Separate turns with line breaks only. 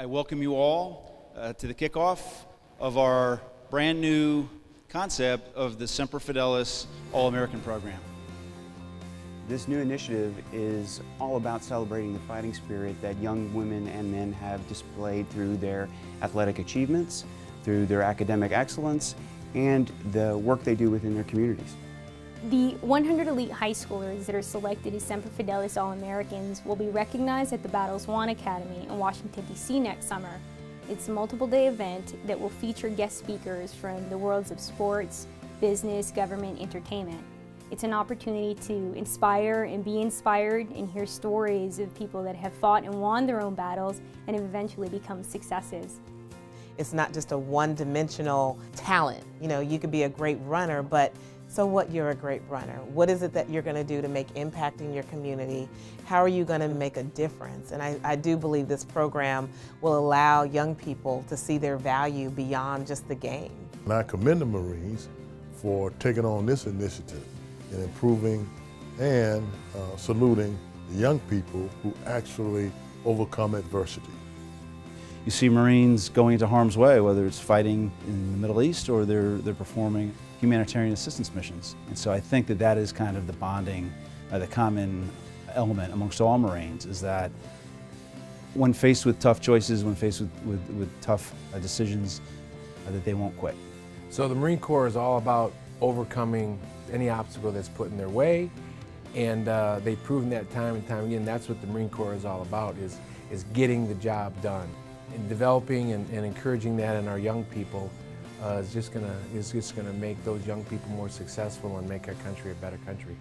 I welcome you all uh, to the kickoff of our brand new concept of the Semper Fidelis All American program.
This new initiative is all about celebrating the fighting spirit that young women and men have displayed through their athletic achievements, through their academic excellence, and the work they do within their communities.
The 100 elite high schoolers that are selected as Semper Fidelis All-Americans will be recognized at the Battles Won Academy in Washington, D.C. next summer. It's a multiple-day event that will feature guest speakers from the worlds of sports, business, government, entertainment. It's an opportunity to inspire and be inspired and hear stories of people that have fought and won their own battles and have eventually become successes.
It's not just a one-dimensional talent. You know, you could be a great runner, but so what you're a great runner? What is it that you're going to do to make impact in your community? How are you going to make a difference? And I, I, do believe this program will allow young people to see their value beyond just the game.
And I commend the Marines for taking on this initiative in improving and uh, saluting the young people who actually overcome adversity.
You see Marines going into harm's way, whether it's fighting in the Middle East or they're, they're performing humanitarian assistance missions. And so I think that that is kind of the bonding, uh, the common element amongst all Marines is that when faced with tough choices, when faced with, with, with tough uh, decisions, uh, that they won't quit.
So the Marine Corps is all about overcoming any obstacle that's put in their way and uh, they've proven that time and time again. That's what the Marine Corps is all about, is, is getting the job done. And developing and, and encouraging that in our young people uh, is just gonna just gonna make those young people more successful and make our country a better country.